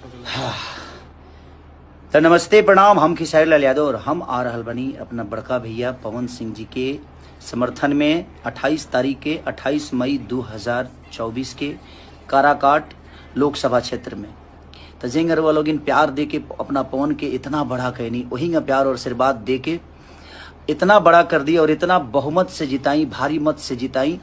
तो नमस्ते, प्रणाम। हम खिसारी लाल यादव और हम आ रहल बनी अपना बड़का भैया पवन सिंह जी के समर्थन में 28 तारीख के 28 मई 2024 के काराकाट लोकसभा क्षेत्र में। तो जिंगर वो लोग प्यार दे के अपना पवन के इतना बड़ा कहनी वही प्यार और आशीर्वाद दे के इतना बड़ा कर दिया और इतना बहुमत से जिताई, भारी मत से जिताई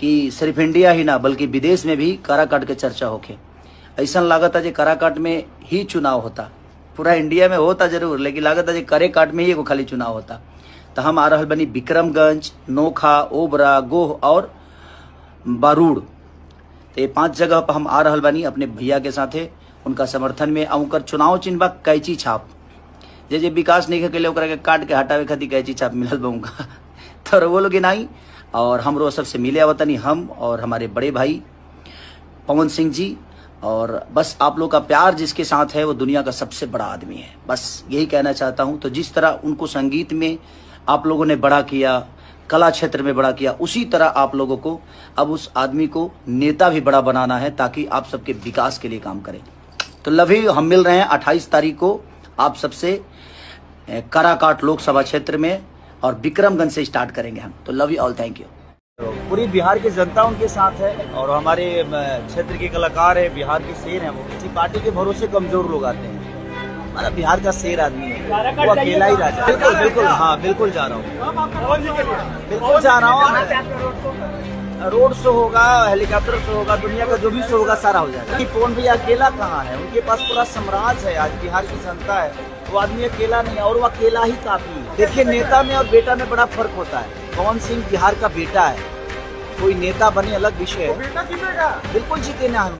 कि सिर्फ़ इंडिया ही ना, बल्कि विदेश में भी काराकाट के चर्चा होके। ऐसा लागत है जे काराकाट में ही चुनाव होता। पूरा इंडिया में होता ज़रूर, लेकिन लागत है करे काट में ही एगो खाली चुनाव होता। तो हम आ रहा बनी विक्रमगंज, नोखा, ओबरा, गोह और बारूड़। तो ये पाँच जगह पर हम आ रहा बनी अपने भैया के साथे। उनका समर्थन में उनकर चुनाव चिन्ह बा कैची छाप। जे जे विकास नहीं के लिए के काट के हटावे खातिर कैची छाप मिलल बा उनका। तो वो लोग नहीं और हमरो सबसे मिले आवतनी हम और हमारे बड़े भाई, पवन सिंह जी। और बस आप लोग का प्यार जिसके साथ है, वो दुनिया का सबसे बड़ा आदमी है। बस यही कहना चाहता हूँ तो जिस तरह उनको संगीत में आप लोगों ने बड़ा किया, कला क्षेत्र में बड़ा किया, उसी तरह आप लोगों को अब उस आदमी को नेता भी बड़ा बनाना है, ताकि आप सबके विकास के लिए काम करें। तो लव लवी हम मिल रहे हैं 28 तारीख को आप सबसे काराकाट लोकसभा क्षेत्र में और विक्रमगंज से स्टार्ट करेंगे हम। तो love you all, thank you. पूरी बिहार की जनता उनके साथ है और हमारे क्षेत्र के कलाकार है, बिहार के शेर हैं, वो किसी पार्टी के भरोसे कमज़ोर लोग आते हैं। हमारा बिहार का शेर आदमी है, वो अकेला ही राजा बिल्कुल बिल्कुल हाँ बिल्कुल जा रहा हूँ। बिल्कुल जा रहा हूँ। रोड शो होगा, हेलीकॉप्टर शो होगा, दुनिया का जो भी शो होगा, सारा हो जाएगा। पवन भैया अकेला कहाँ है? उनके पास पूरा साम्राज्य है, आज बिहार की जनता है। वो आदमी अकेला नहीं और वो अकेला ही काफ़ी है। देखिए, नेता में और बेटा में बड़ा फ़र्क होता है। पवन सिंह बिहार का बेटा है। कोई नेता बने अलग विषय है। बिल्कुल जीते ना हम।